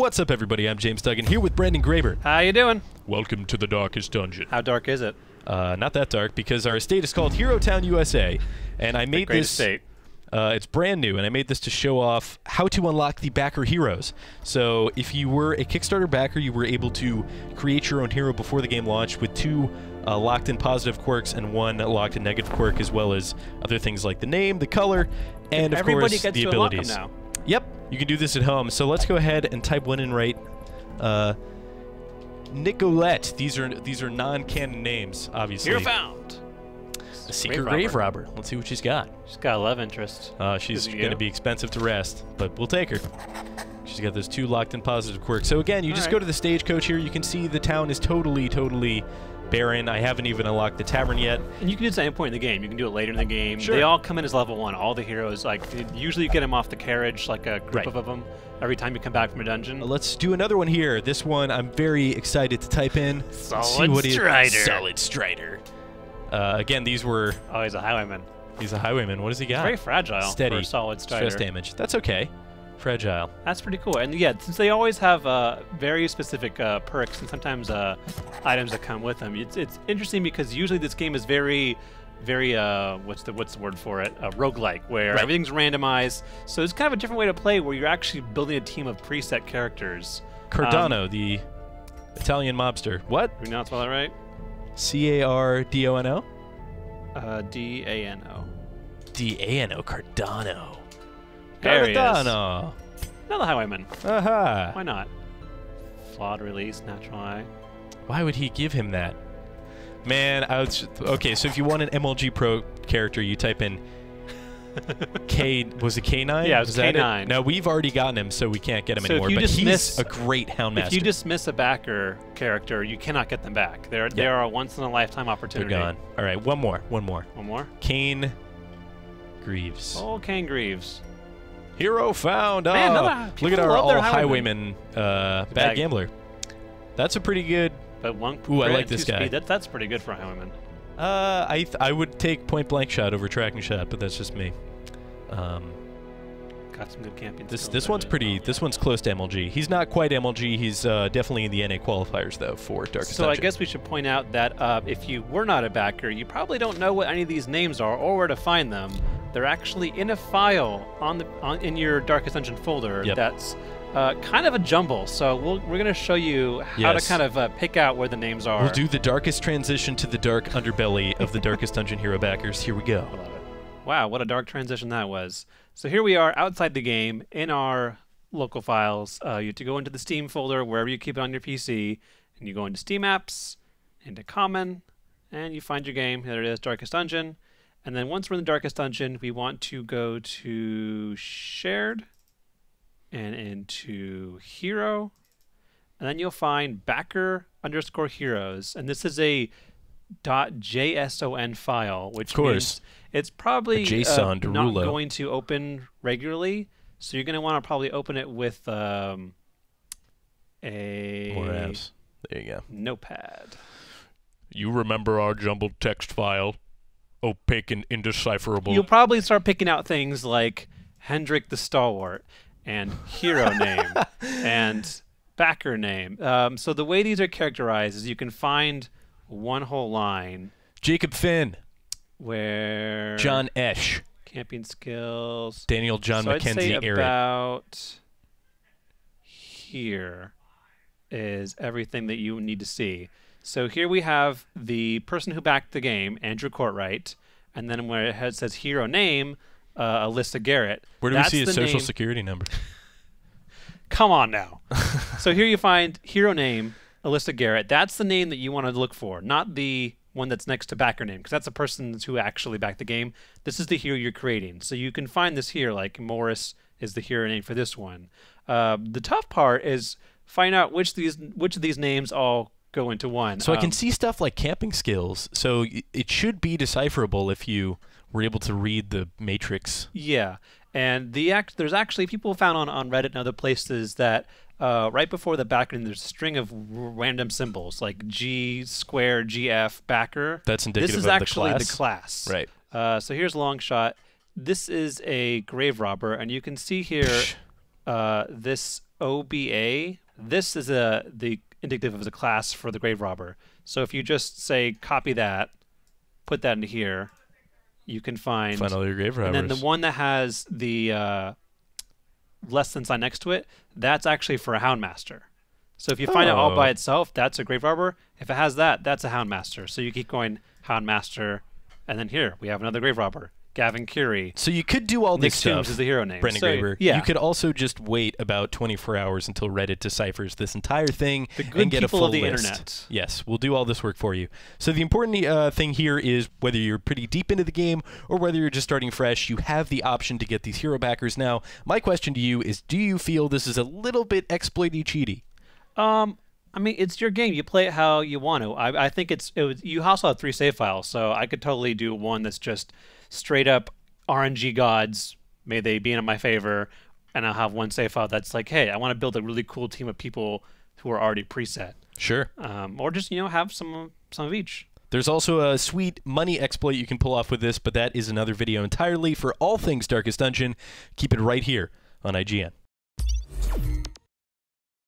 What's up, everybody? I'm James Duggan here with Brandon Graber. How you doing? Welcome to the darkest dungeon. How dark is it? Uh, not that dark because our estate is called Hero Town USA, and I made this. estate. Uh, it's brand new, and I made this to show off how to unlock the backer heroes. So, if you were a Kickstarter backer, you were able to create your own hero before the game launched with two uh, locked-in positive quirks and one locked-in negative quirk, as well as other things like the name, the color, and of Everybody course the to unlock 'em abilities. now. Yep, you can do this at home. So let's go ahead and type one in right. Uh, Nicolette. These are these are non-canon names, obviously. Hero found. A secret Grave grave robber. Let's see what she's got. She's got a love interest. Uh, she's going to be expensive to rest, but we'll take her. She's got those two locked-in positive quirks. So again, you just Alright. go to the stagecoach here. You can see the town is totally, totally barren. I haven't even unlocked the tavern yet. And you can do this at any point in the game. You can do it later in the game. Sure. They all come in as level one. All the heroes, like usually you get them off the carriage, like a group Right. of them, every time you come back from a dungeon. Uh, Let's do another one here. This one I'm very excited to type in. Solid what he- Strider. Solid Strider. Uh, again, these were Oh, he's a highwayman. He's a highwayman. What does he got? Very fragile Steady. for a solid strider. Stress damage. That's okay. Fragile. That's pretty cool. And yeah, since they always have uh, very specific uh, perks and sometimes uh, items that come with them, it's, it's interesting because usually this game is very, very uh, what's the what's the word for it? Uh, roguelike, where Right. everything's randomized. So it's kind of a different way to play, where you're actually building a team of preset characters. Cardano, the Italian mobster. What? Do we not spell that right? C A R D O N O? Uh, D A N O. D A N O. Cardano. There he is. Cardano. Another highwayman. Aha. Why not? Flawed release, natural eye. Why would he give him that? Man, I was okay. So if you want an MLG Pro character, you type in K. Was it K9? Yeah, it was K9. No, we've already gotten him, so we can't get him So if anymore. you but dismiss- he's a great Houndmaster. If you dismiss a backer character, you cannot get them back. They're they are a once in a lifetime opportunity. they're gone. All right, one more. One more. One more. Kane Greaves. Oh, Kane Greaves. Hero found. Man, oh, another- look at our all highwaymen. highwayman uh, bad bag. gambler. That's a pretty good. But one. Ooh, I like this guy. That, that's pretty good for a highwayman. Uh, I th- I would take point blank shot over tracking shot, but that's just me. Um, Got some good camping. this this one's but- pretty. This one's close to MLG. He's not quite MLG. He's uh, definitely in the NA qualifiers though for Darkest So I guess we should point out that uh, if you were not a backer, you probably don't know what any of these names are or where to find them. They're actually in a file on the on, in your Darkest Dungeon folder. Yep. That's uh, kind of a jumble. So we'll, we're going to show you how Yes. to kind of uh, pick out where the names are. We'll do the darkest transition to the dark underbelly of the Darkest Dungeon hero backers. Here we go. I love it. Wow, what a dark transition that was. So here we are outside the game in our local files. Uh, you have to go into the Steam folder wherever you keep it on your PC, and you go into Steam Apps, into Common, and you find your game. There it is, Darkest Dungeon. And then once we're in the Darkest Dungeon, we want to go to Shared and into Hero. And then you'll find backer underscore heroes. And this is a dot .json file, which Of course. means it's probably JSON uh, not Derulo. going to open regularly. So you're going to want to probably open it with um, a More apps. There you go. notepad. You remember our jumbled text file? Opaque and indecipherable. You'll probably start picking out things like Hendrik the Stalwart and hero name and backer name. Um, so the way these are characterized is you can find one whole line Jacob Finn, where John Esch, camping skills. Daniel John so I'd say Eric. about here is everything that you need to see. So here we have the person who backed the game, Andrew Courtwright, and then where it has, says hero name, uh, Alyssa Garrett. Where do we see his the social name- security number? Come on now. so here you find hero name, Alyssa Garrett. That's the name that you want to look for, not the one that's next to backer name, because that's the person who actually backed the game. This is the hero you're creating. So you can find this here, like Morris is the hero name for this one. Uh, the tough part is find out which these which of these names all go into one. So I Um, can see stuff like camping skills. So it should be decipherable if you were able to read the matrix. Yeah, and the act there's actually people found on, on Reddit and other places that uh, right before the backer there's a string of r- random symbols like G square GF backer. That's indicative This is of the actually class. the class. Right. Uh, so here's a long shot. This is a grave robber, and you can see here uh, this OBA. This is a the indicative of the class for the grave robber. So if you just say copy that, put that into here, you can find. Find all your grave robbers. and then the one that has the uh, less than sign next to it, that's actually for a Houndmaster. So if you find it all by Oh. itself, that's a grave robber. If it has that, that's a Houndmaster. So you keep going Houndmaster, and then here we have another grave robber, Gavin Curie. so you could do all Nick this Toombs stuff. is the hero name. Brendan so, Graber. Yeah. You could also just wait about 24 hours until Reddit deciphers this entire thing and get a full of the list. internet. Yes, we'll do all this work for you. So the important uh, thing here is whether you're pretty deep into the game or whether you're just starting fresh, you have the option to get these hero backers now. My question to you is: Do you feel this is a little bit exploity cheaty? Um, I mean, it's your game. You play it how you want to. I, I think it's it was, you also have three save files, so I could totally do one that's just straight up RNG gods. May they be in my favor, and I'll have one save file that's like, hey, I want to build a really cool team of people who are already preset, Sure. um, or just you know have some some of each. There's also a sweet money exploit you can pull off with this, but that is another video entirely for all things Darkest Dungeon. Keep it right here on IGN.